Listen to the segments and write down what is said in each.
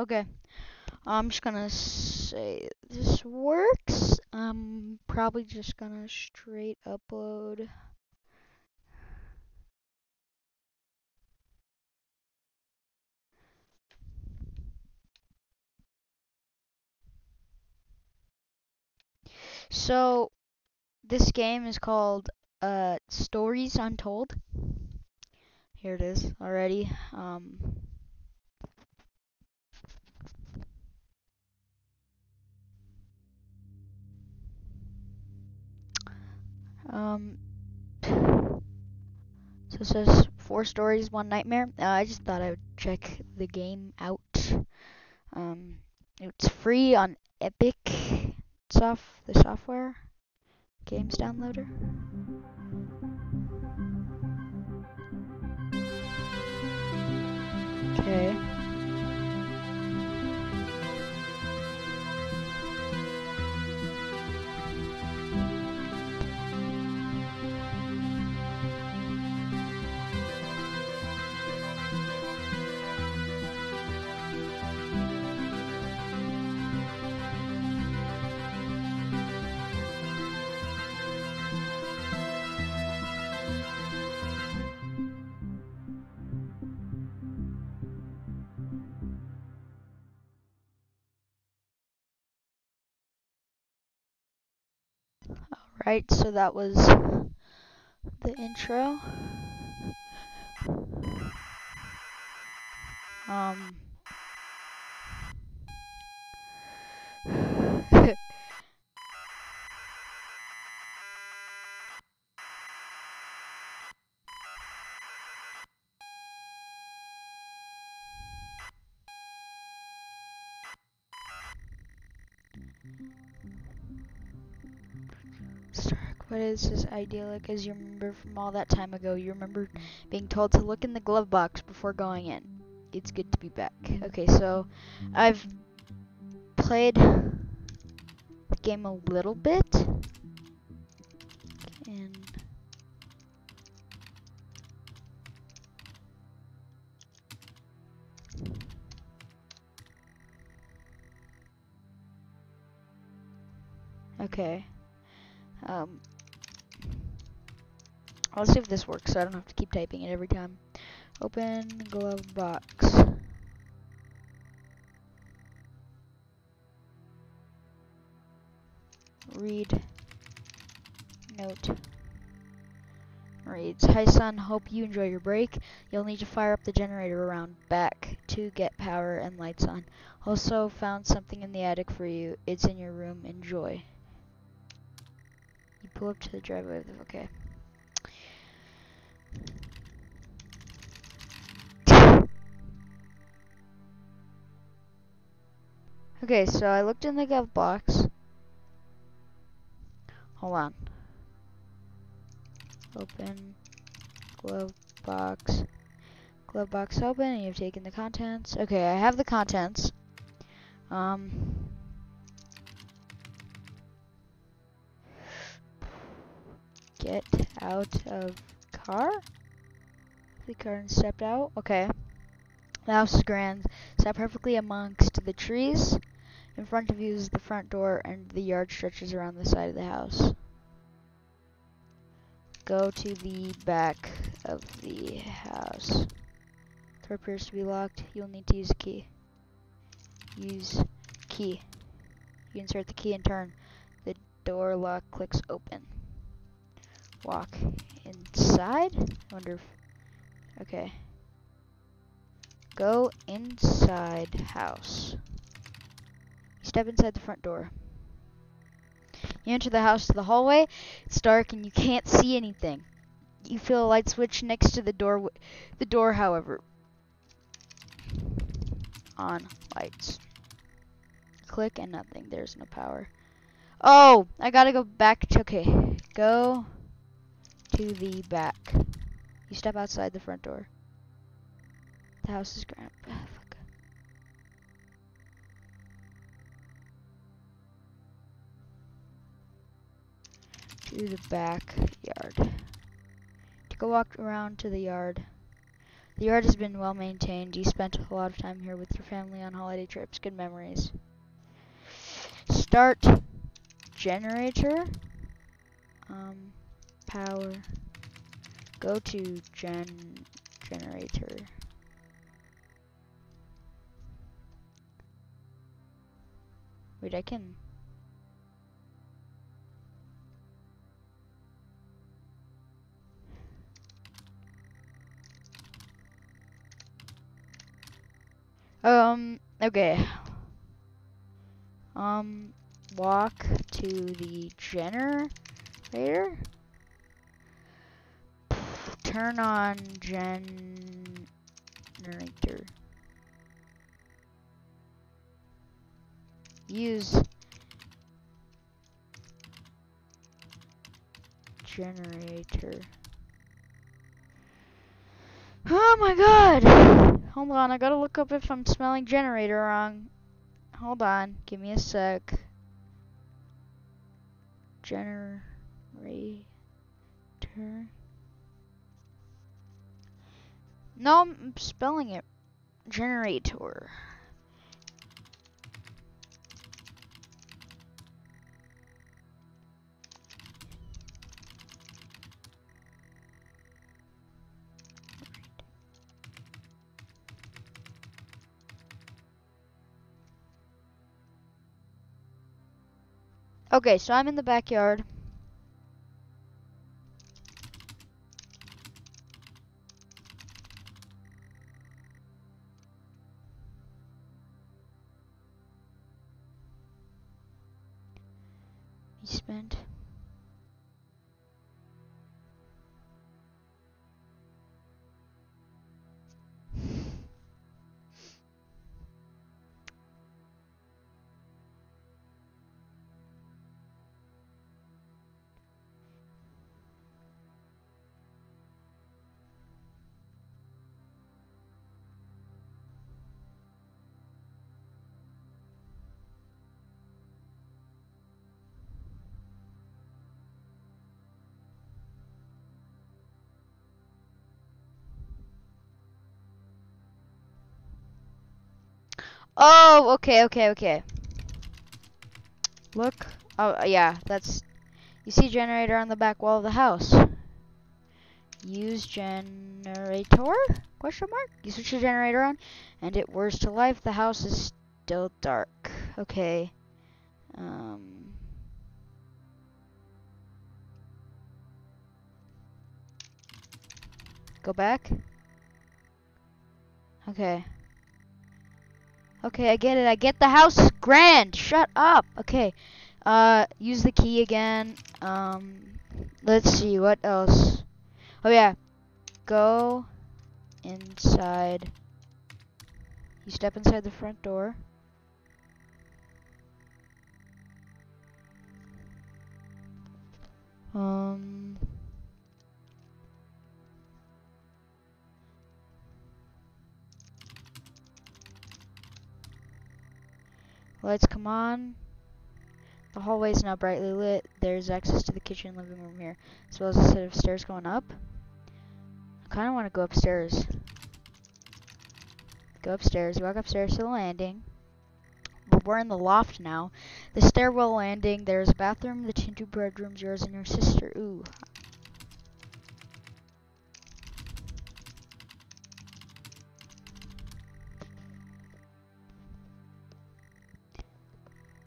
Okay. I'm just gonna say this works. I'm probably just gonna straight upload. So, this game is called uh, Stories Untold. Here it is already. Um, um, so it says four stories, one nightmare. Uh, I just thought I would check the game out. Um, it's free on Epic soft the software games downloader. Okay. Right, so that was the intro. Um what is as idyllic as you remember from all that time ago? You remember being told to look in the glove box before going in. It's good to be back. Okay, so I've played the game a little bit. And Okay. Um, I'll see if this works so I don't have to keep typing it every time. Open glove box. Read note. Reads, Hi son, hope you enjoy your break. You'll need to fire up the generator around back to get power and lights on. Also found something in the attic for you. It's in your room. Enjoy. You pull up to the driveway of the okay. Okay, so I looked in the glove box. Hold on. Open glove box. Glove box open and you've taken the contents. Okay, I have the contents. Um Get out of car? The car stepped out. Okay. The house is grand. Sat perfectly amongst the trees. In front of you is the front door, and the yard stretches around the side of the house. Go to the back of the house. Door appears to be locked. You'll need to use a key. Use key. You insert the key and turn. The door lock clicks open. Walk inside. I wonder if. Okay. Go inside house. Step inside the front door. You enter the house to the hallway. It's dark and you can't see anything. You feel a light switch next to the door. The door, however, on lights. Click and nothing. There's no power. Oh, I gotta go back to. Okay, go to the back. You step outside the front door. The house is grand. To the backyard. To go walk around to the yard. The yard has been well maintained. You spent a lot of time here with your family on holiday trips. Good memories. Start generator. Um, power. Go to gen generator. Wait, I can. Um, okay. Um, walk to the generator. Turn on generator. Use generator. Oh my god! Hold on, I gotta look up if I'm smelling generator wrong. Hold on, give me a sec. Generator. No, I'm spelling it. Generator. Okay, so I'm in the backyard. You spent Oh, okay, okay, okay. Look. Oh, yeah, that's... You see generator on the back wall of the house. Use generator? Question mark? You switch the generator on, and it whirs to life. The house is still dark. Okay. Um... Go back. Okay. Okay, I get it. I get the house grand. Shut up. Okay. Uh, use the key again. Um, let's see. What else? Oh, yeah. Go inside. You step inside the front door. Um... Lights come on. The hallway is now brightly lit. There's access to the kitchen and living room here, as well as a set of stairs going up. I kind of want to go upstairs. Go upstairs. Walk upstairs to the landing. But we're in the loft now. The stairwell landing. There's a bathroom, the two bedrooms, yours and your sister. Ooh,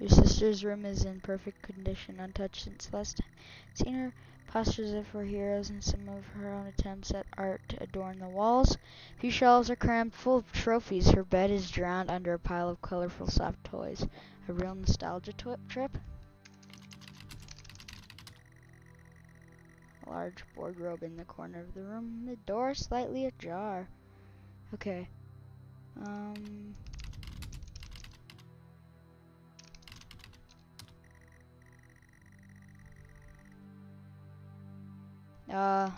Your sister's room is in perfect condition, untouched since last time. Seen her postures of her heroes and some of her own attempts at art to adorn the walls. A few shelves are crammed full of trophies. Her bed is drowned under a pile of colorful soft toys. A real nostalgia trip. A large wardrobe in the corner of the room. The door slightly ajar. Okay. Um... Uh.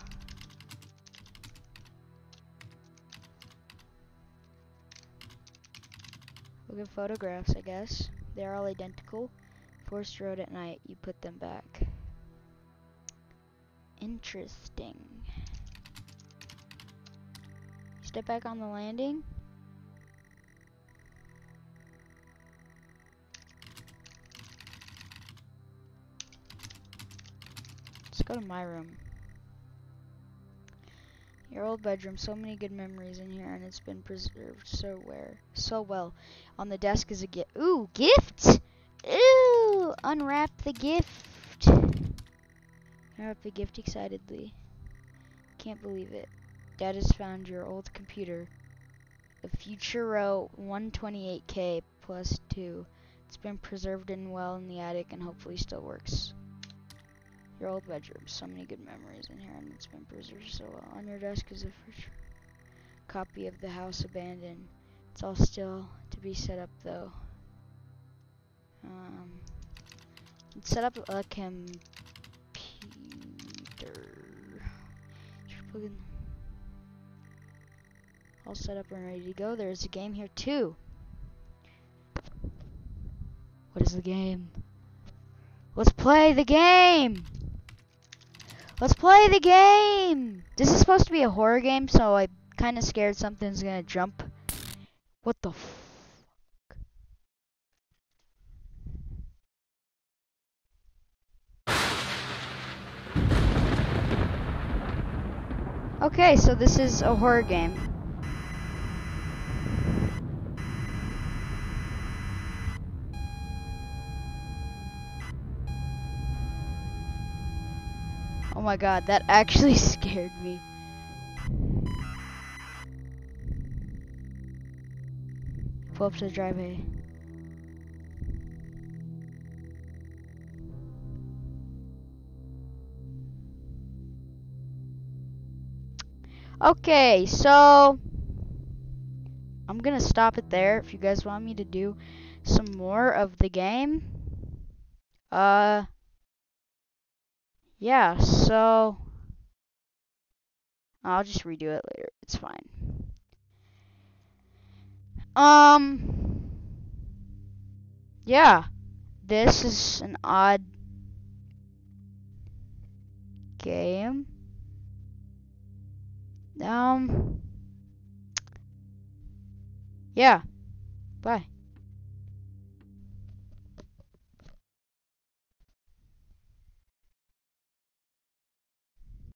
Look at photographs, I guess. They're all identical. Forest Road at night, you put them back. Interesting. Step back on the landing. Let's go to my room. Your old bedroom, so many good memories in here, and it's been preserved so where so well. On the desk is a gift. Ooh, gift! Ooh, unwrap the gift. Unwrap the gift excitedly. Can't believe it. Dad has found your old computer. The Futuro 128K plus 2. It's been preserved and well in the attic and hopefully still works. Your old bedroom. So many good memories in here and it's so well. On your desk is a fresh copy of The House Abandoned. It's all still to be set up though. Um, set up a computer. All set up and ready to go. There's a game here too. What is the game? Let's play the game! Let's play the game! This is supposed to be a horror game, so I'm kind of scared something's gonna jump. What the Okay, so this is a horror game. My god, that actually scared me. Pull up to the driveway. Okay, so I'm gonna stop it there. If you guys want me to do some more of the game, uh, yeah, so I'll just redo it later. It's fine. Um, yeah, this is an odd game. Um, yeah, bye.